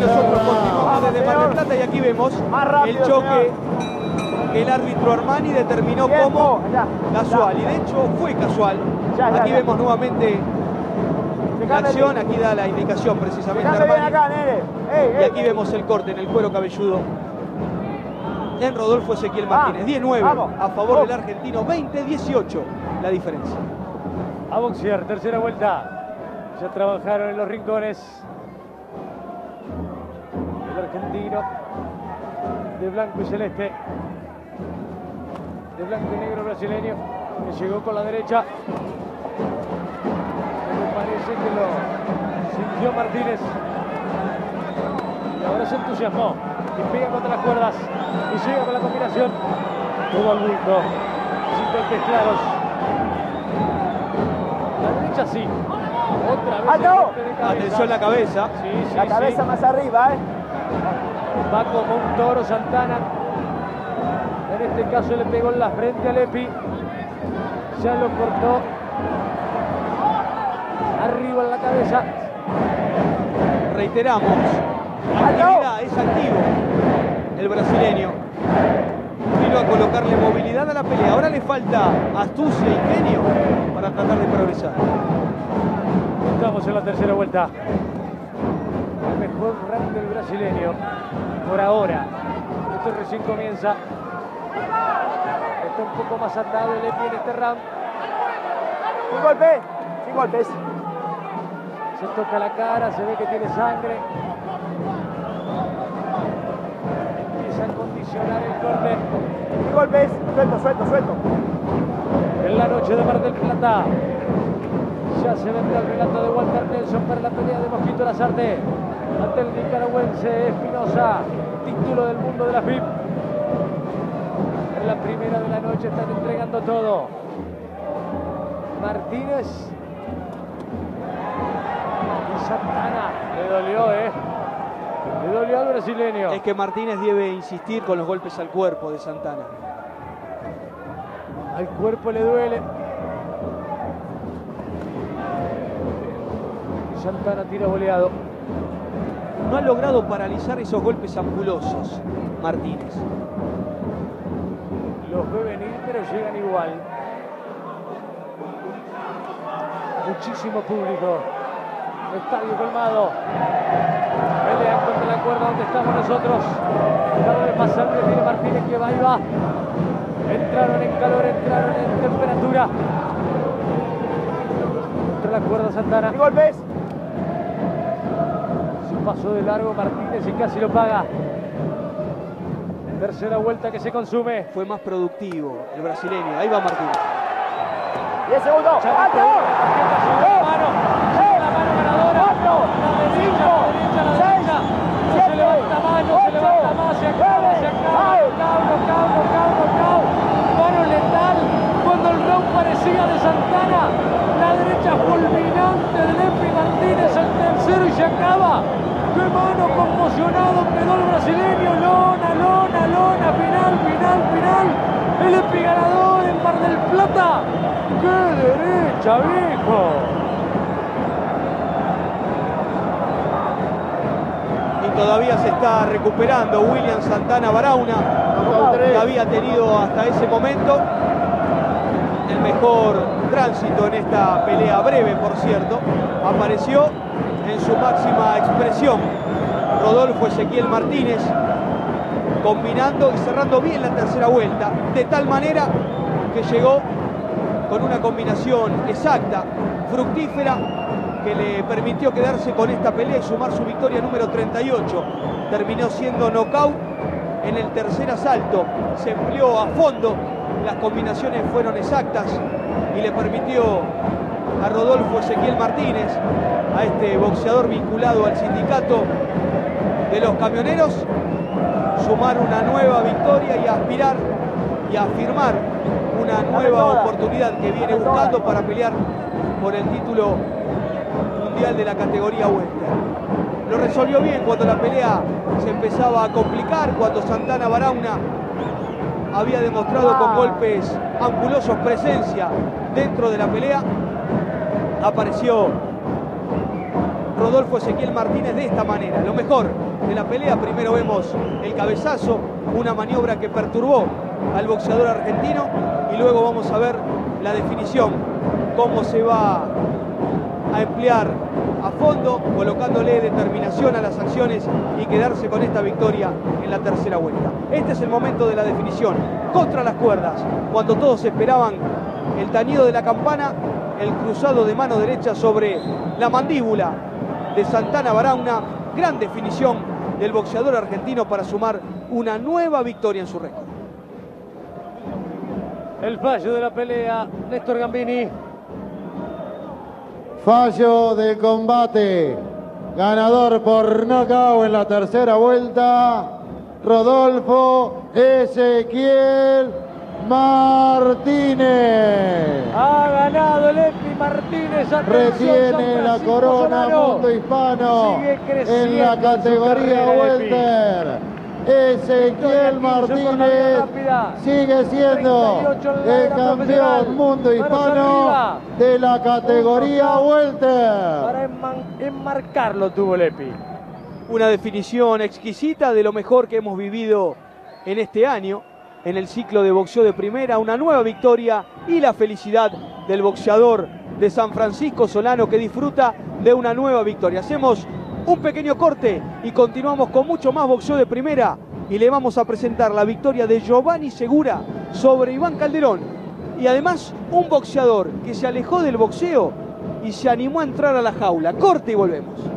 Nosotros continuamos desde Mar del Plata y aquí vemos el choque que el árbitro Armani determinó como casual. Y de hecho fue casual. Aquí vemos nuevamente la acción, aquí da la indicación precisamente Armani. Y aquí vemos el corte en el cuero cabelludo en Rodolfo Ezequiel Martínez. 10-9 a favor del argentino, 20-18 la diferencia. A boxear, tercera vuelta. Ya trabajaron en los rincones. El argentino de blanco y celeste. De blanco y negro brasileño que llegó con la derecha. Me parece que lo sintió Martínez. Y ahora se entusiasmó. Y pega contra las cuerdas. Y llega con la combinación. Todo al bulto. Sin golpes claros. La derecha sí. Otra vez. ¡Ah, no! Atención la cabeza. Sí, sí, La sí. cabeza más arriba, ¿eh? Va como un toro Santana. En este caso le pegó en la frente a Lepi. Ya lo cortó. Arriba en la cabeza. Reiteramos, actividad, es activo el brasileño. Vino a colocarle movilidad a la pelea. Ahora le falta astucia y genio para tratar de progresar. Estamos en la tercera vuelta. El mejor round del brasileño. Por ahora. Esto recién comienza. Está un poco más atado el Lepi en este round. Sin golpe, sin golpes. Se toca la cara, se ve que tiene sangre. Empieza a condicionar el corte. Sin golpes. Suelto, suelto, suelto. En la noche de Mar del Plata. Ya se vende el relato de Walter Nelson para la pelea de Mosquito Lazarte. Ante el nicaragüense Espinosa. Título del mundo de la FIP. En la primera de la noche están entregando todo. Martínez. Y Santana. Le dolió, ¿eh? Le dolió al brasileño. Es que Martínez debe insistir con los golpes al cuerpo de Santana. Al cuerpo le duele. Santana tira boleado. No ha logrado paralizar esos golpes ampulosos, Martínez. Los ve venir, pero llegan igual. Muchísimo público. Estadio colmado. Pelean contra la cuerda donde estamos nosotros. Cada vez más sangre tiene Martínez que va y va. Entraron en calor, entraron en temperatura. Contra la cuerda Santana. Sin golpes. Pasó de largo Martínez y casi lo paga. Tercera vuelta que se consume. Fue más productivo el brasileño. Ahí va Martínez. 10 segundos. ¡Alto! la mano, llega la mano ganadora. cuatro, La derecha, cinco, la derecha, la seis, derecha. No se levanta más, no se levanta más. Se acaba, se acaba. Knockout, knockout, knockout, knockout. Mano letal. Cuando el round parecía de Santana. La derecha fulminante de Lepi Martínez al tercero y se acaba. ¡Qué mano conmocionado quedó el brasileño! Lona, lona, lona. Final, final, final. El Lepi ganador en Mar del Plata. ¡Qué derecha, viejo! Y todavía se está recuperando William Santana Barauna, que había tenido hasta ese momento el mejor tránsito en esta pelea breve, por cierto. Apareció en su máxima expresión Rodolfo Ezequiel Martínez, combinando y cerrando bien la tercera vuelta, de tal manera que llegó con una combinación exacta, fructífera, que le permitió quedarse con esta pelea y sumar su victoria número 38. Terminó siendo knockout en el tercer asalto, se empleó a fondo, las combinaciones fueron exactas y le permitió a Rodolfo Ezequiel Martínez, a este boxeador vinculado al sindicato de los camioneros, sumar una nueva victoria y aspirar y afirmar una nueva oportunidad que viene buscando para pelear por el título mundial de la categoría welter. Lo resolvió bien cuando la pelea se empezaba a complicar, cuando Santana Barauna había demostrado con Ah. golpes ampulosos presencia dentro de la pelea. Apareció Rodolfo Ezequiel Martínez de esta manera. Lo mejor de la pelea, primero vemos el cabezazo, una maniobra que perturbó al boxeador argentino y luego vamos a ver la definición, cómo se va a emplear a fondo, colocándole determinación a las acciones y quedarse con esta victoria en la tercera vuelta. Este es el momento de la definición, contra las cuerdas, cuando todos esperaban el tañido de la campana, el cruzado de mano derecha sobre la mandíbula de Santana Barauna, gran definición del boxeador argentino para sumar una nueva victoria en su récord. El fallo de la pelea, Néstor Gambini. Fallo de combate. Ganador por nocaut en la tercera vuelta. Rodolfo Ezequiel Martínez. Ha ganado el Epi Martínez. Retiene la corona Solano. Mundo Hispano en la categoría welter. Ezequiel Victoria 15 por la vía Martínez sigue siendo 38 en la el campeón mundo hispano de la categoría Para welter. enman- enmarcarlo tuvo el Epi. Una definición exquisita de lo mejor que hemos vivido en este año, en el ciclo de boxeo de primera, una nueva victoria y la felicidad del boxeador de San Francisco Solano que disfruta de una nueva victoria. Hacemos un pequeño corte y continuamos con mucho más boxeo de primera y le vamos a presentar la victoria de Giovanni Segura sobre Iván Calderón y además un boxeador que se alejó del boxeo y se animó a entrar a la jaula. Corte y volvemos.